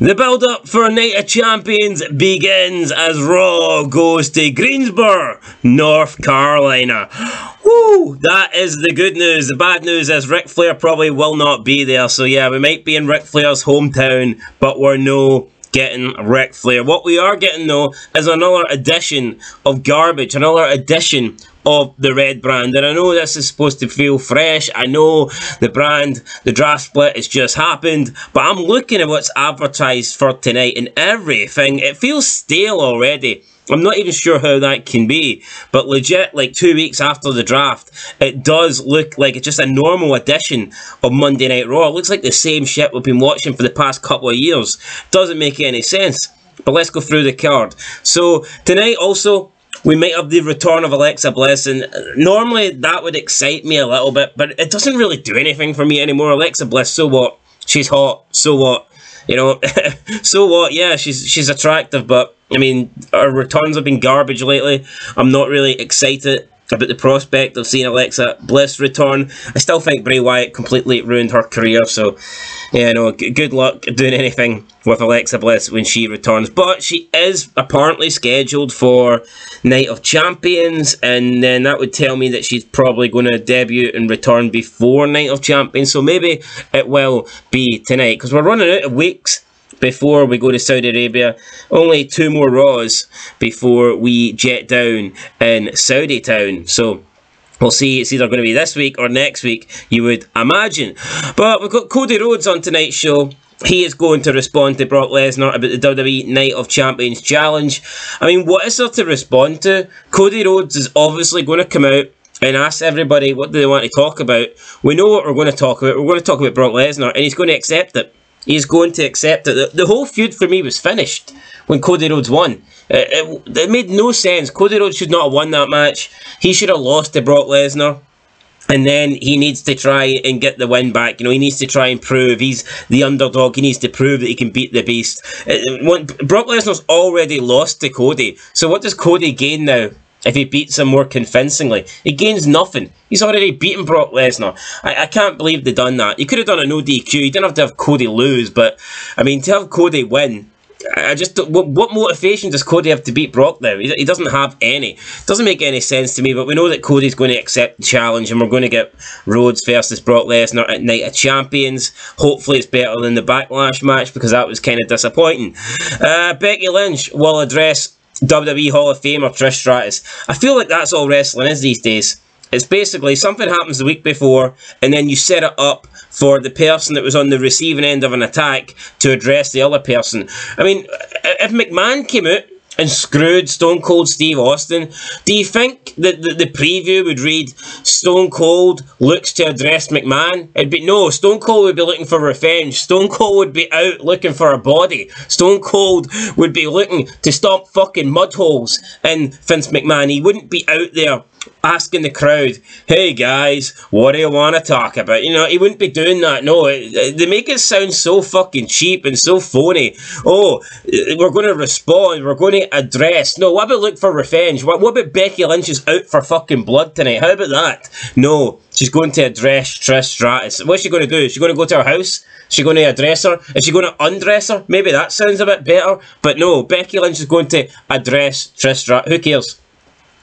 The build up for Night of Champions begins as Raw goes to Greensboro, North Carolina. Woo! That is the good news. The bad news is Ric Flair probably will not be there. So yeah, we might be in Ric Flair's hometown, but we're no getting Ric Flair. What we are getting though is another edition of garbage, another edition of the red brand. And I know this is supposed to feel fresh. I know the brand, the draft split has just happened. But I'm looking at what's advertised for tonight and everything. It feels stale already. I'm not even sure how that can be, but legit, like two weeks after the draft, it does look like it's just a normal edition of Monday Night Raw. It looks like the same shit we've been watching for the past couple of years. Doesn't make any sense. But let's go through the card. So, tonight also, we might have the return of Alexa Bliss, and uh, normally that would excite me a little bit, but it doesn't really do anything for me anymore. Alexa Bliss, so what? She's hot, so what? You know, so what? Yeah, she's she's attractive, but I mean, her returns have been garbage lately. I'm not really excited about the prospect of seeing Alexa Bliss return. I still think Bray Wyatt completely ruined her career, so yeah, no, good luck doing anything with Alexa Bliss when she returns. But she is apparently scheduled for Night of Champions, and then that would tell me that she's probably going to debut and return before Night of Champions, so maybe it will be tonight, because we're running out of weeks before we go to Saudi Arabia. Only two more Raws before we jet down in Saudi Town. So We'll see, it's either going to be this week or next week, you would imagine. But we've got Cody Rhodes on tonight's show. He is going to respond to Brock Lesnar about the WWE Night of Champions Challenge. I mean, what is there to respond to? Cody Rhodes is obviously going to come out and ask everybody what do they want to talk about. We know what we're going to talk about. We're going to talk about Brock Lesnar, and he's going to accept it he's going to accept it. The, the whole feud for me was finished when Cody Rhodes won. It, it, it, made no sense. Cody Rhodes should not have won that match. He should have lost to Brock Lesnar. And then he needs to try and get the win back. You know, he needs to try and prove he's the underdog. He needs to prove that he can beat the beast. Uh, Brock Lesnar's already lost to Cody. So what does Cody gain now? If he beats him more convincingly. He gains nothing. He's already beaten Brock Lesnar. I, I can't believe they done that. He could have done a no DQ. He didn't have to have Cody lose, but I mean to have Cody win. I just what, what motivation does Cody have to beat Brock now? He, he doesn't have any. It Doesn't make any sense to me. But we know that Cody's going to accept the challenge, and we're going to get Rhodes versus Brock Lesnar at Night of Champions. Hopefully, it's better than the Backlash match because that was kind of disappointing. Uh, Becky Lynch will address WWE Hall of Famer Trish Stratus. I feel like that's all wrestling is these days. It's basically something happens the week before, and then you set it up for the person that was on the receiving end of an attack to address the other person. I mean, if McMahon came out and screwed Stone Cold Steve Austin, do you think that the, the preview would read Stone Cold looks to address McMahon? It'd be no, Stone Cold would be looking for revenge. Stone Cold would be out looking for a body. Stone Cold would be looking to stop fucking mud holes in Vince McMahon. He wouldn't be out there asking the crowd, hey guys, what do you want to talk about? You know, he wouldn't be doing that. No, they make it sound so fucking cheap and so phony. Oh, we're going to respond, we're going to address. No, what about look for revenge? What, what about Becky Lynch is out for fucking blood tonight? How about that? No, she's going to address Trish Stratus. What's she going to do? Is she going to go to her house? Is she going to address her? Is she going to undress her? Maybe that sounds a bit better. But no, Becky Lynch is going to address Trish Stratus. Who cares?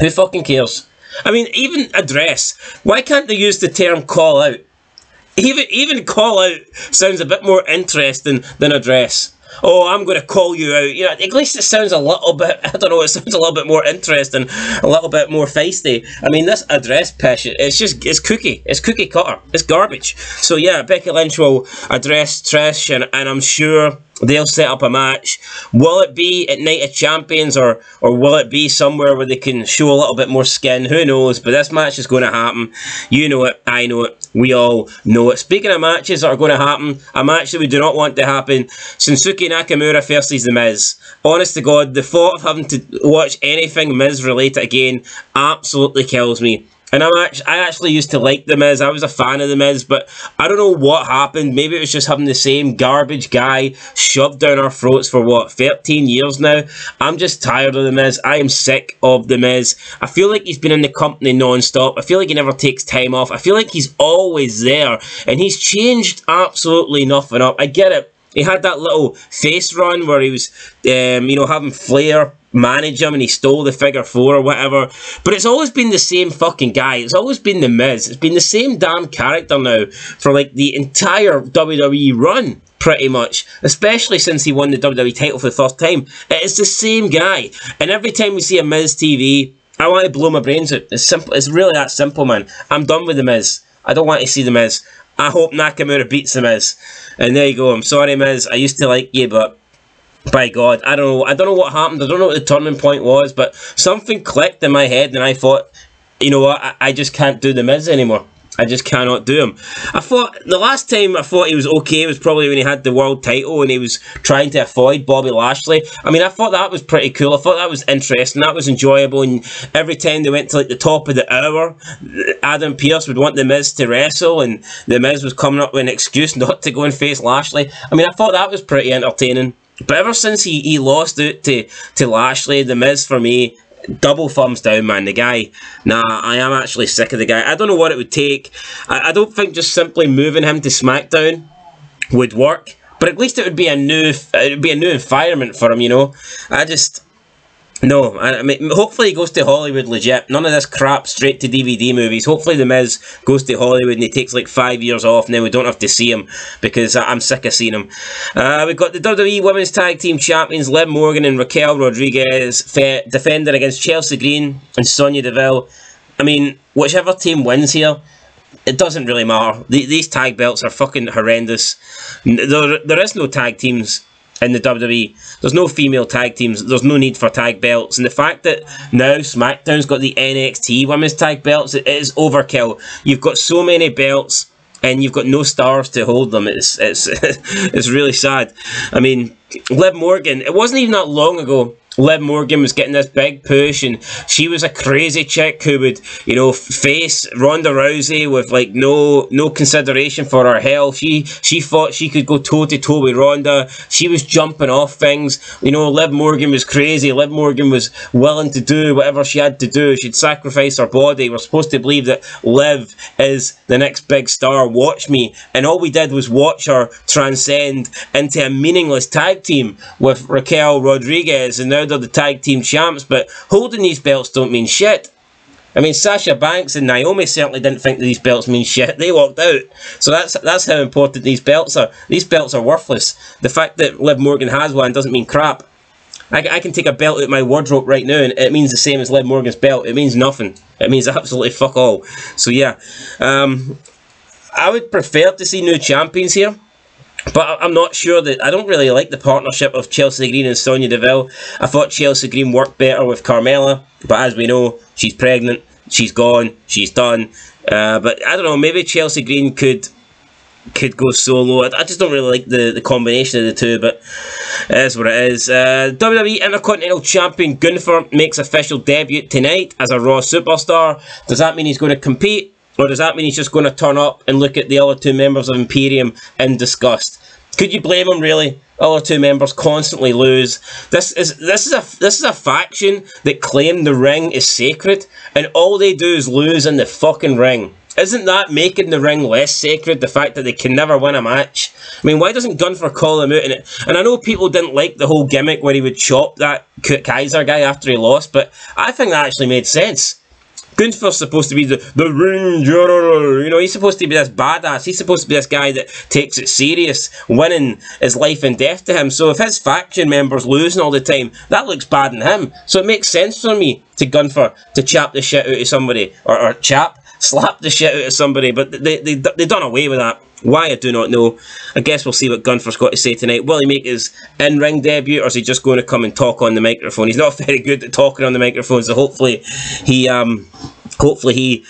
Who fucking cares? I mean, even address. Why can't they use the term call out? Even even call out sounds a bit more interesting than address. Oh, I'm going to call you out. You know, at least it sounds a little bit. I don't know. It sounds a little bit more interesting, a little bit more feisty. I mean, this address pish, it's just it's cookie. It's cookie cutter. It's garbage. So yeah, Becky Lynch will address Trish, and, and I'm sure they'll set up a match. Will it be at Night of Champions or or will it be somewhere where they can show a little bit more skin? Who knows? But this match is going to happen. You know it. I know it. We all know it. Speaking of matches that are going to happen, a match that we do not want to happen: Shinsuke Nakamura versus The Miz. Honest to God, the thought of having to watch anything Miz related again absolutely kills me. And I'm actually, I actually used to like The Miz. I was a fan of The Miz, but I don't know what happened. Maybe it was just having the same garbage guy shoved down our throats for what, 13 years now? I'm just tired of The Miz. I am sick of The Miz. I feel like he's been in the company non-stop. I feel like he never takes time off. I feel like he's always there. And he's changed absolutely nothing up. I get it He had that little face run where he was, um, you know, having Flair manage him and he stole the figure four or whatever. But it's always been the same fucking guy. It's always been the Miz. It's been the same damn character now for like the entire WWE run. Pretty much, especially since he won the WWE title for the first time. It is the same guy, and every time we see a Miz TV, I want to blow my brains out. It's simple. It's really that simple, man. I'm done with the Miz. I don't want to see the Miz. I hope Nakamura beats the Miz. And there you go. I'm sorry, Miz. I used to like you, but by God, I don't know. I don't know what happened. I don't know what the turning point was, but something clicked in my head, and I thought, you know what? I, I just can't do the Miz anymore. I just cannot do him. I thought the last time I thought he was okay was probably when he had the world title and he was trying to avoid Bobby Lashley. I mean, I thought that was pretty cool. I thought that was interesting. That was enjoyable. And every time they went to like the top of the hour, Adam Pearce would want the Miz to wrestle, and the Miz was coming up with an excuse not to go and face Lashley. I mean, I thought that was pretty entertaining. But ever since he, he lost it to, to Lashley, The Miz for me, double thumbs down, man. The guy, nah, I am actually sick of the guy. I don't know what it would take. I, I don't think just simply moving him to SmackDown would work. But at least it would be a new, it would be a new environment for him, you know. I just, no, I mean, hopefully he goes to Hollywood legit. None of this crap straight to DVD movies. Hopefully The Miz goes to Hollywood and he takes like five years off and then we don't have to see him because I'm sick of seeing him. Uh, we've got the WWE Women's Tag Team Champions Liv Morgan and Raquel Rodriguez defending against Chelsea Green and Sonya Deville. I mean, whichever team wins here, it doesn't really matter. These tag belts are fucking horrendous. There, there is no tag teams in the WWE. There's no female tag teams. There's no need for tag belts. And the fact that now SmackDown's got the NXT women's tag belts, it is overkill. You've got so many belts and you've got no stars to hold them. It's it's it's really sad. I mean, Liv Morgan. It wasn't even that long ago Liv Morgan was getting this big push, and she was a crazy chick who would, you know, face Ronda Rousey with like no no consideration for her health. She she thought she could go toe to toe with Ronda. She was jumping off things. You know, Liv Morgan was crazy. Liv Morgan was willing to do whatever she had to do. She'd sacrifice her body. We're supposed to believe that Liv is the next big star. Watch me, and all we did was watch her transcend into a meaningless tag team with Raquel Rodriguez, and now they're the tag team champs, but holding these belts don't mean shit. I mean, Sasha Banks and Naomi certainly didn't think that these belts mean shit. They walked out. So that's that's how important these belts are. These belts are worthless. The fact that Liv Morgan has one doesn't mean crap. I, I can take a belt out of my wardrobe right now and it means the same as Liv Morgan's belt. It means nothing. It means absolutely fuck all. So yeah, um, I would prefer to see new champions here. But I'm not sure that I don't really like the partnership of Chelsea Green and Sonya Deville. I thought Chelsea Green worked better with Carmella, but as we know, she's pregnant, she's gone, she's done. Uh, but I don't know, maybe Chelsea Green could could go solo. I just don't really like the, the combination of the two, but is what it is. Uh, WWE Intercontinental Champion Gunther makes official debut tonight as a Raw superstar. Does that mean he's going to compete? Or does that mean he's just going to turn up and look at the other two members of Imperium in disgust? Could you blame him, really? Other two members constantly lose. This is this is a this is a faction that claim the ring is sacred, and all they do is lose in the fucking ring. Isn't that making the ring less sacred? The fact that they can never win a match. I mean, why doesn't Gunther call him out in it? And I know people didn't like the whole gimmick where he would chop that Kaiser guy after he lost, but I think that actually made sense. Gunther's supposed to be the, the ring general. You know, he's supposed to be this badass. He's supposed to be this guy that takes it serious. Winning is life and death to him. So if his faction members losing all the time, that looks bad in him. So it makes sense for me to Gunther to chap the shit out of somebody. Or, or chap, slap the shit out of somebody. But they, they, they done away with that. Why, I do not know. I guess we'll see what Gunther's got to say tonight. Will he make his in-ring debut, or is he just going to come and talk on the microphone? He's not very good at talking on the microphone, so hopefully he, um, hopefully he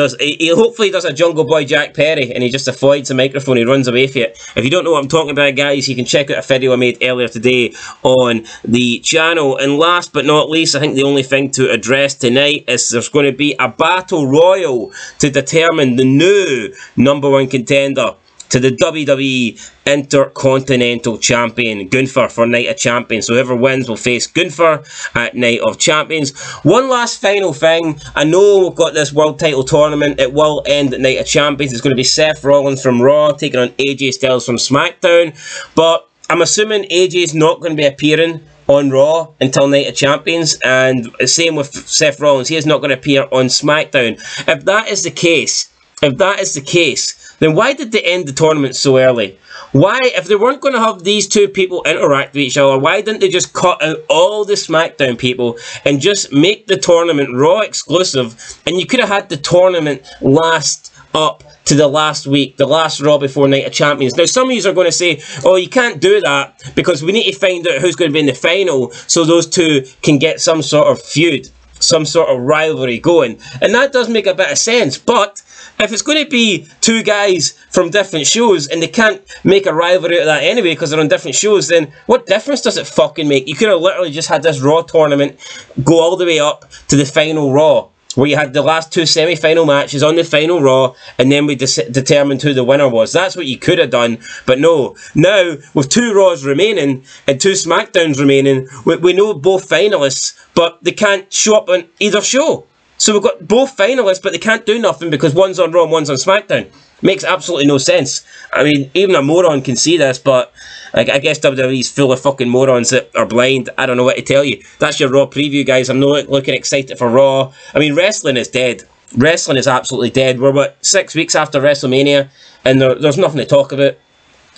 does he, hopefully does a Jungle Boy Jack Perry and he just avoids the microphone, he runs away from it. If you don't know what I'm talking about, guys, you can check out a video I made earlier today on the channel. And last but not least, I think the only thing to address tonight is there's going to be a battle royal to determine the new number one contender to the WWE Intercontinental Champion, Gunther, for Night of Champions. So whoever wins will face Gunther at Night of Champions. One last final thing. I know we've got this World Title Tournament. It will end at Night of Champions. It's going to be Seth Rollins from Raw taking on AJ Styles from SmackDown. But I'm assuming AJ is not going to be appearing on Raw until Night of Champions, and the same with Seth Rollins. He is not going to appear on SmackDown. If that is the case, if that is the case, then why did they end the tournament so early? Why, if they weren't going to have these two people interact with each other, why didn't they just cut out all the SmackDown people and just make the tournament Raw exclusive? And you could have had the tournament last up to the last week, the last Raw before Night of Champions. Now, some of you are going to say, oh, you can't do that because we need to find out who's going to be in the final so those two can get some sort of feud, some sort of rivalry going. And that does make a bit of sense, but if it's going to be two guys from different shows and they can't make a rivalry out of that anyway because they're on different shows, then what difference does it fucking make? You could have literally just had this Raw tournament go all the way up to the final Raw where you had the last two semi-final matches on the final Raw, and then we de- determined who the winner was. That's what you could have done, but no. Now, with two Raws remaining and two SmackDowns remaining, we, we know both finalists, but they can't show up on either show. So we've got both finalists, but they can't do nothing because one's on Raw and one's on SmackDown. Makes absolutely no sense. I mean, even a moron can see this, but I, I guess WWE's full of fucking morons that are blind. I don't know what to tell you. That's your Raw preview, guys. I'm not looking excited for Raw. I mean, wrestling is dead. Wrestling is absolutely dead. We're, what, six weeks after WrestleMania, and there, there's nothing to talk about.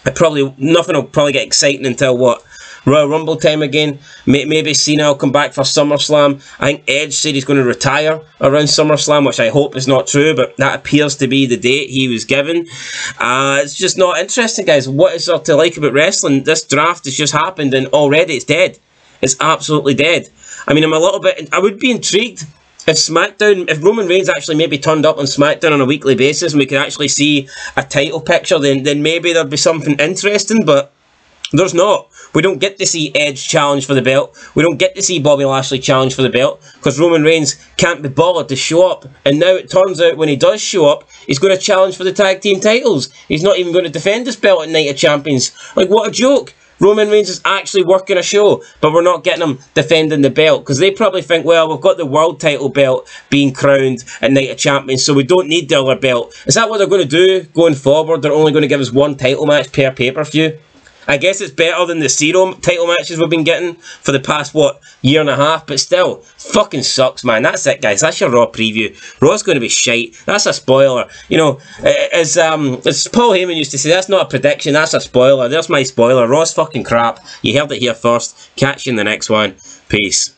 I probably, nothing will probably get exciting until, what, Royal Rumble time again. Maybe Cena will come back for SummerSlam. I think Edge said he's going to retire around SummerSlam, which I hope is not true, but that appears to be the date he was given. Uh, it's just not interesting, guys. What is there to like about wrestling? This draft has just happened and already it's dead. It's absolutely dead. I mean, I'm a little bit. I would be intrigued if SmackDown, if Roman Reigns actually maybe turned up on SmackDown on a weekly basis and we could actually see a title picture, then then maybe there'd be something interesting. But there's not. We don't get to see Edge challenge for the belt. We don't get to see Bobby Lashley challenge for the belt because Roman Reigns can't be bothered to show up. And now it turns out when he does show up, he's going to challenge for the tag team titles. He's not even going to defend his belt at Night of Champions. Like, what a joke. Roman Reigns is actually working a show, but we're not getting him defending the belt because they probably think, well, we've got the world title belt being crowned at Night of Champions, so we don't need the other belt. Is that what they're going to do going forward? They're only going to give us one title match per pay per view? I guess it's better than the zero title matches we've been getting for the past, what, year and a half, but still, fucking sucks, man. That's it, guys. That's your Raw preview. Raw's going to be shite. That's a spoiler. You know, as, um, as Paul Heyman used to say, that's not a prediction, that's a spoiler. There's my spoiler. Raw's fucking crap. You heard it here first. Catch you in the next one. Peace.